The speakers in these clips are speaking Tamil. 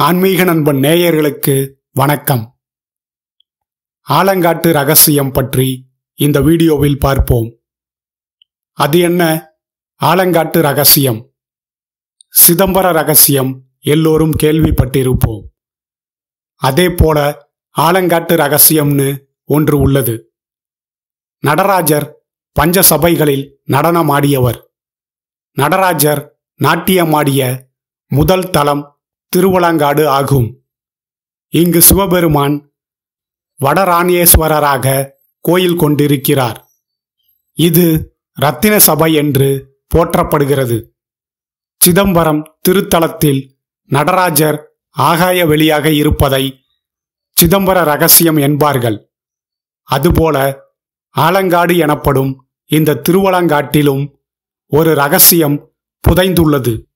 ஆன்மீக நண்பன் நேயர்களுக்கு வணக்கம். ஆலங்காட்டு ரகசியம் பற்றி இந்த வீடியோவில் பார்ப்போம். அது என்ன? ஆலங்காட்டு ரகசியம். சிதம்பர ரகசியம் எல்லோரும் கேள்விப்பட்டிருப்போம். அதே போல ஆலங்காட்டு ரகசியம்னு ஒன்று உள்ளது. நடராஜர் பஞ்ச சபைகளில் நடனமாடியவர். நடராஜர் நாட்டியமாடிய முதல் தளம் திருவலங்காடு ஆகும். இங்கு சிவபெருமான் வடராணியேஸ்வரராக கோயில் கொண்டிருக்கிறார். இது ரத்தின சபை என்று போற்றப்படுகிறது. சிதம்பரம் திருத்தலத்தில் நடராஜர் ஆகாய வெளியாக இருப்பதை சிதம்பர ரகசியம் என்பார்கள். அதுபோல ஆலங்காடு எனப்படும் இந்த திருவலங்காட்டிலும் ஒரு ரகசியம் புதைந்துள்ளது.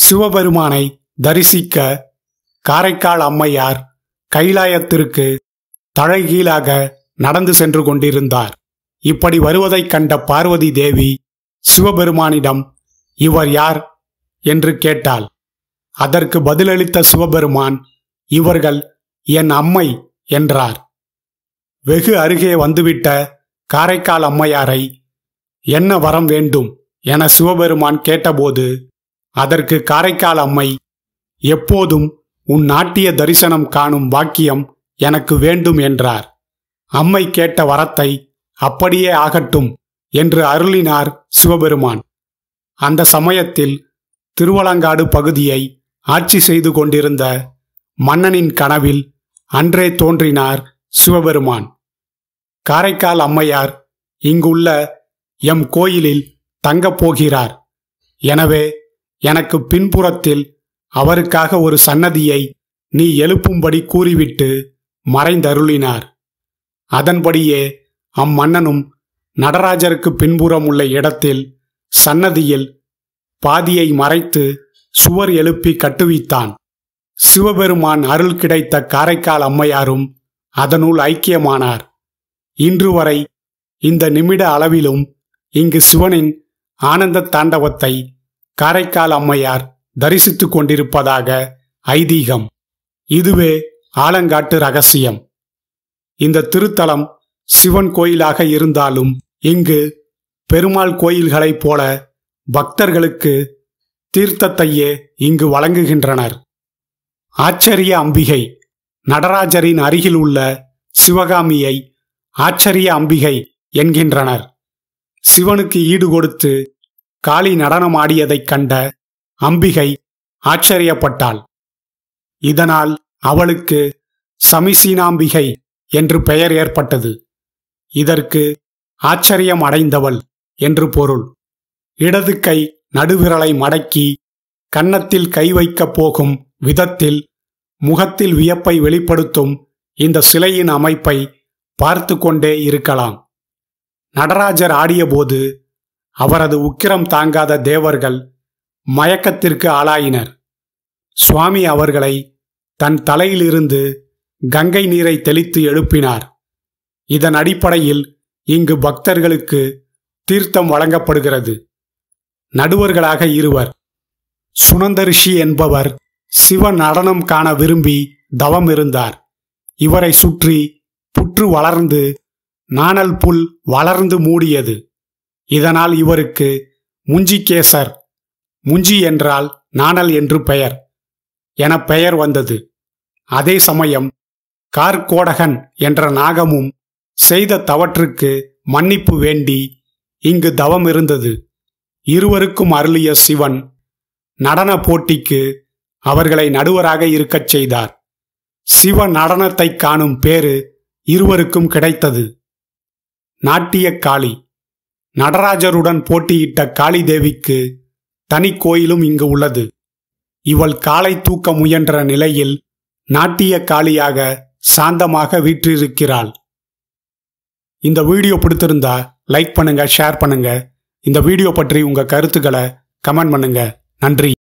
சிவபெருமானை தரிசிக்க காரைக்கால் அம்மையார் கைலாயத்திற்கு தழைகீழாக நடந்து சென்று கொண்டிருந்தார். இப்படி வருவதைக் கண்ட பார்வதி தேவி சிவபெருமானிடம் இவர் யார்? என்று கேட்டாள். அதற்கு பதிலளித்த சிவபெருமான் இவர்கள் என் அம்மை என்றார். வெகு அருகே வந்துவிட்ட காரைக்கால் அம்மையாரை என்ன வரம் வேண்டும்? என சிவபெருமான் கேட்டபோது அதற்கு காரைக்கால் அம்மை எப்போதும் உன் நாட்டிய தரிசனம் காணும் வாக்கியம் எனக்கு வேண்டும் என்றார். அம்மை கேட்ட வரத்தை அப்படியே ஆகட்டும் என்று அருளினார் சிவபெருமான். அந்த சமயத்தில் திருவலங்காடு பகுதியை ஆட்சி செய்து கொண்டிருந்த மன்னனின் கனவில் அன்றே தோன்றினார் சிவபெருமான். காரைக்கால் அம்மையார் இங்குள்ள எம் கோயிலில் தங்கப் போகிறார். எனவே எனக்கு பின்புறத்தில் அவருக்காக ஒரு சன்னதியை நீ எழுப்பும்படி கூறிவிட்டு மறைந்தருளினார். அதன்படியே அம்மன்னனும் நடராஜருக்கு பின்புறம் உள்ள இடத்தில் சன்னதியில் பாதியை மறைத்து சுவர் எழுப்பி கட்டுவித்தான். சிவபெருமான் அருள் கிடைத்த காரைக்கால் அம்மையாரும் அதனுள் ஐக்கியமானார். இன்று வரை இந்த நிமிட அளவிலும் இங்கு சிவனின் ஆனந்த தாண்டவத்தை காரைக்கால் அம்மையார் தரிசித்து கொண்டிருப்பதாக ஐதீகம். இதுவே ஆலங்காட்டு ரகசியம். இந்த திருத்தலம் சிவன் கோயிலாக இருந்தாலும் இங்கு பெருமாள் கோயில்களைப் போல பக்தர்களுக்கு தீர்த்தத்தையே இங்கு வழங்குகின்றனர். ஆச்சரிய அம்பிகை. நடராஜரின் அருகில் உள்ள சிவகாமியை ஆச்சரிய அம்பிகை என்கின்றனர். சிவனுக்கு ஈடு கொடுத்து காளி நடனமாடியதைக் கண்ட அம்பிகை ஆச்சரியப்பட்டாள். இதனால் அவளுக்கு சமிசீனாம்பிகை என்று பெயர் ஏற்பட்டது. இதற்கு ஆச்சரியம் அடைந்தவள் என்று பொருள். இடது கை நடுவிரலை மடக்கி கன்னத்தில் கை வைக்கப் போகும் விதத்தில் முகத்தில் வியப்பை வெளிப்படுத்தும் இந்த சிலையின் அமைப்பை பார்த்து கொண்டே இருக்கலாம். நடராஜர் ஆடியபோது அவரது உக்கிரம் தாங்காத தேவர்கள் மயக்கத்திற்கு ஆளாயினர். சுவாமி அவர்களை தன் தலையிலிருந்து கங்கை நீரை தெளித்து எழுப்பினார். இதன் அடிப்படையில் இங்கு பக்தர்களுக்கு தீர்த்தம் வழங்கப்படுகிறது. நடுவர்களாக இருவர். சுனந்தரிஷி என்பவர் சிவ நடனம் காண விரும்பி தவம் இருந்தார். இவரை சுற்றி புற்று வளர்ந்து நாணல் புல் வளர்ந்து மூடியது. இதனால் இவருக்கு முஞ்சிகேசர் முஞ்சி என்றால் நாணல் என்று பெயர் என பெயர் வந்தது. அதே சமயம் கார்கோடகன் என்ற நாகமும் செய்த தவற்றுக்கு மன்னிப்பு வேண்டி இங்கு தவம் இருந்தது. இருவருக்கும் அருளிய சிவன் நடன போட்டிக்கு அவர்களை நடுவராக இருக்கச் செய்தார். சிவ நடனத்தைக் காணும் பேறு இருவருக்கும் கிடைத்தது. நாட்டிய காளி நடராஜருடன் போட்டியிட்ட காளி தேவிக்கு தனி கோயிலும் இங்கு உள்ளது. இவள் காலை தூக்க முயன்ற நிலையில் நாட்டிய காளியாக சாந்தமாக வீற்றிருக்கிறாள். இந்த வீடியோ பிடித்திருந்தா லைக் பண்ணுங்க ஷேர் பண்ணுங்க. இந்த வீடியோ பற்றி உங்க கருத்துக்களை கமெண்ட் பண்ணுங்க. நன்றி.